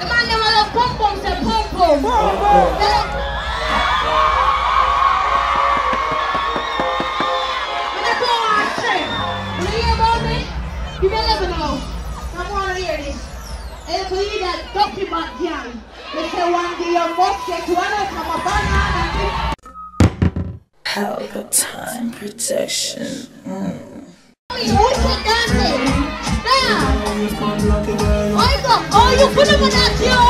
The man them a love pum pum say pum pum. They love- When I go on straight, when you hear about me, you may never know. I want to hear this. And if you hear that dopey girl, they say one day you must get one out of a banana. Pelpa Time Production. Mm. Oh, you put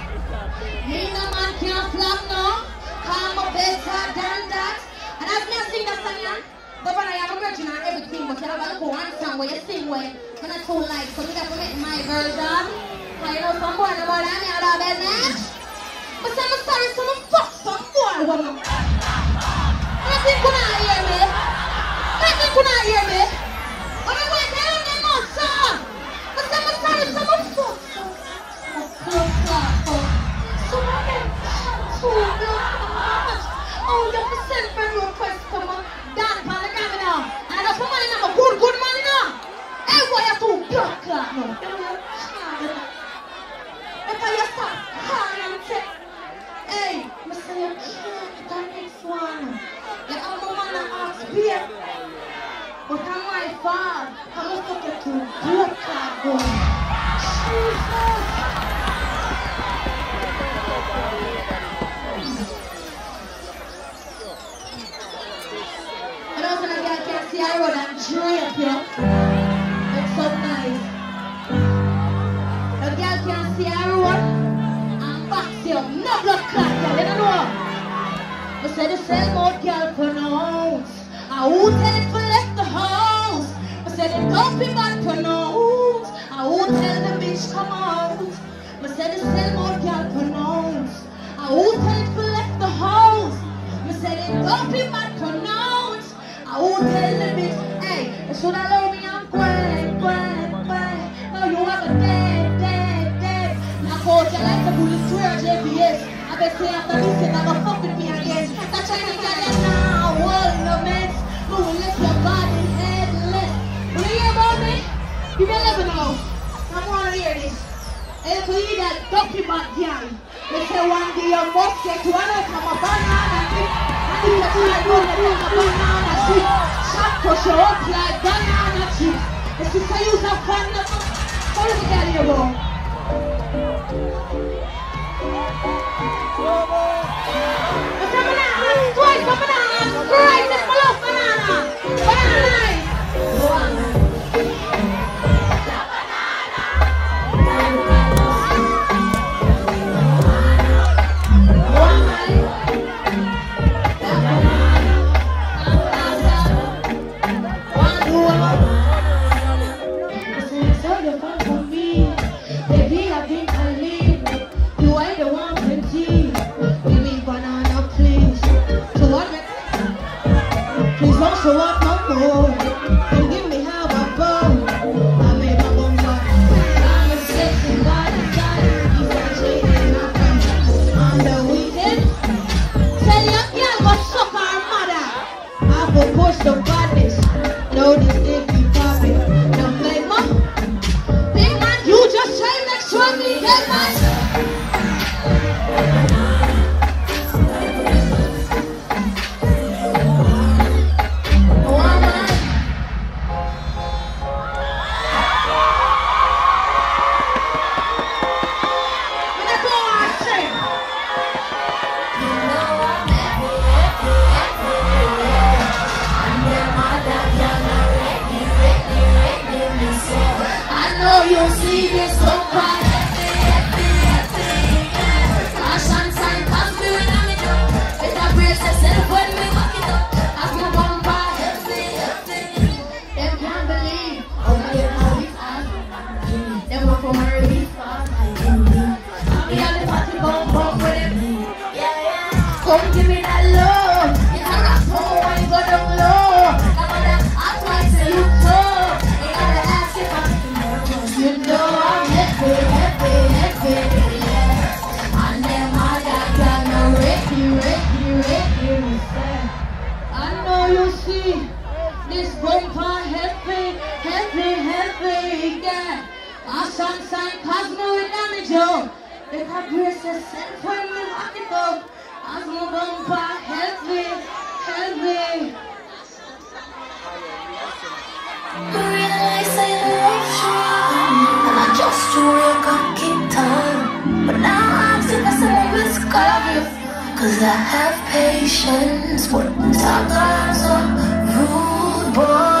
Governor, you have and everything, but you have song where you sing you're too like, so got to make my version. I know some boy no more than me business. But I'm sorry, so I'm fuck some boy, woman. Not hear hear me. I'm tell. But I'm sorry, so I'm Oh, you have to send friend request come on. Dan pan the camera now. And that's money now. Good, good money now. Hey, why you too blood clot now? Because you stop calling and say, Hey, me say you can't get the next one. You have no man to ask beer. But I'm my fault. I must look at you blood clot boy. Jesus. And also, the girl can see I road and drape you. It's so nice. The girl can see I road and box you. No blood clot, girl. You don't know. I said the sell more girl pronounce. I won't tell it for don't be bad pronounce. I won't tell the bitch come out. I said the sell more girl pronounce. I won't tell it for left the house. I said it don't be bad pronounce. I won't tell the bitch, hey, should have loved me and quiet, quiet, quiet. Now you have a dead, dead, dead. Now coach, you like the to your GPS. I bet say after this, you never fuck with me again. That Chinese girl, you now, hold no mess. Who will let your body You may never know. I want to hear this. And if you hear that dopey bad they say one day you must get one of a banana tree. And if you try to take a banana tree, shot push you up like banana chips. It get here, bro? What's up, banana? Banana. Love banana. Banana. Baby, As my heavy, heavy. you And I just up keep time But now I'm sick some risk Cause I have patience But sometimes I'm rude boy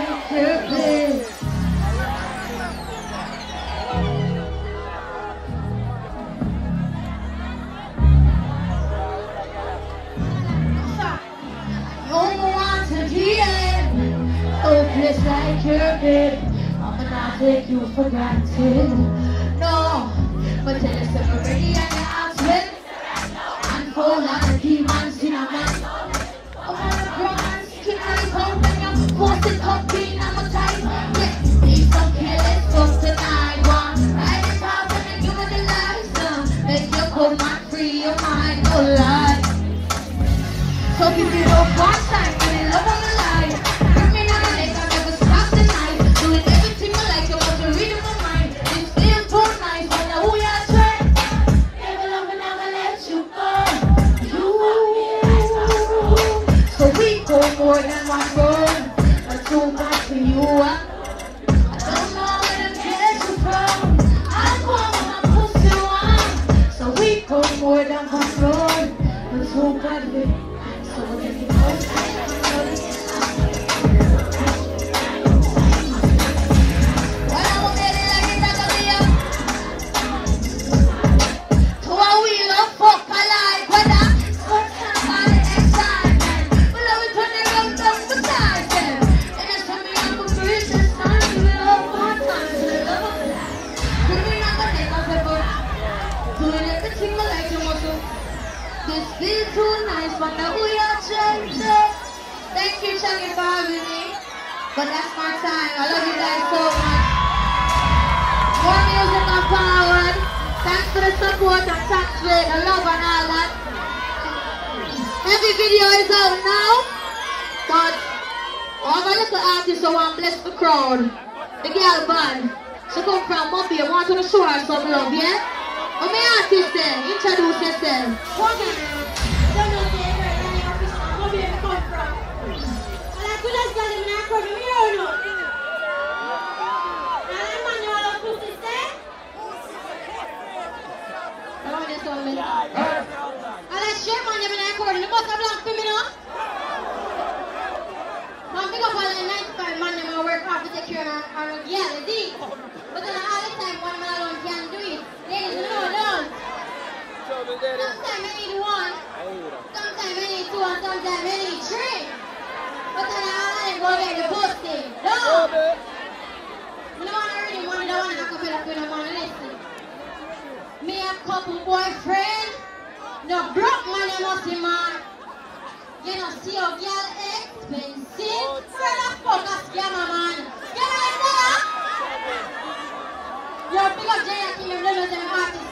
place like your bed. I'ma not take you for granted. No, but tell us more than one road, but too much for you. I don't know where to get you from. Thank you, for having me. But that's my time. I love you guys so much. More music on forward. Thanks for the support and thanks for the love and all that. Every video is out now. But all my little artists who want bless the crowd. The girl band. She come from Mumbai. I want to show her some love, yeah? What my artist then? Introduce yourself. Come on, this one, minute. I like shit, man, you've been recording. You must have long for me, no? Man, big up all the 95 man, But then all the time, one man can't do it. Ladies. Sometimes I one, sometimes I two, and sometimes I three. But then go get. No! Want to to listen. Me a couple boyfriend, no broke you must be man. You know, see your girl expensive. Brother, fuck a scammer, man. You know what I'm You're big up Jaya King, you know them artists.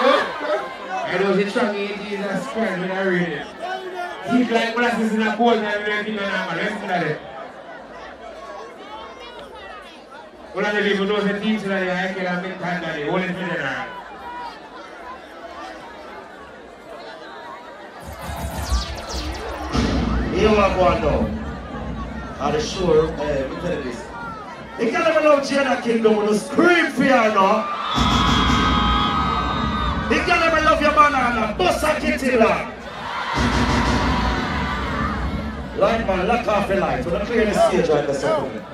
I know she's strong in Jesus Christ when I read it. He's like molasses in a cold and everything on our listen to it. Well, I don't even know the things that I can have in Tanzania. What is it? You are going now. Are you sure? Uh, hey, tell you this. You can't even love Jada Kingdom when you scream for her, no? Your banana. Bust a kitty, lad. Light man, lock off the light. We're not clearing the stage right something.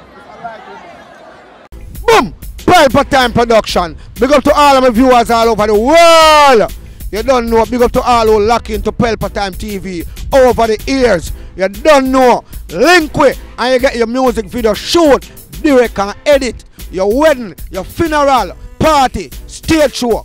Boom! Pelpa Time Production. Big up to all of my viewers all over the world. You don't know. Big up to all who lock into Pelpa Time TV over the years. You don't know. Link with and you get your music video shoot, direct and edit. Your wedding, your funeral, party, stage show,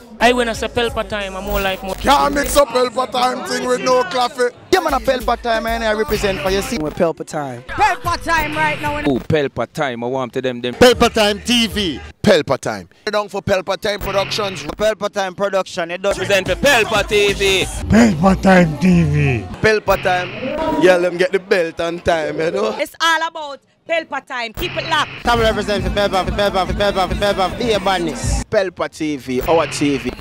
I when I say Pelpa Time, I'm more like more. Can't mix up Pelpa Time thing with no coffee. Yeah, man, a Pelpa Time, and I represent for you. See, With Pelpa Time. Pelpa Time right now. Oh, Pelpa Time. I want to them them. Pelpa Time TV. Pelpa Time. Down for Pelpa Time Productions. Pelpa Time Production. You don't Represent for Pelpa TV. Pelpa Time TV. Pelpa Time. Yeah, let me get the belt on time, you know. It's all about Pelpa Time. Keep it locked. Come represent for Pelpa, for Pelpa, for Pelpa, for Pelpa, for your badness. Pelpa TV, our TV.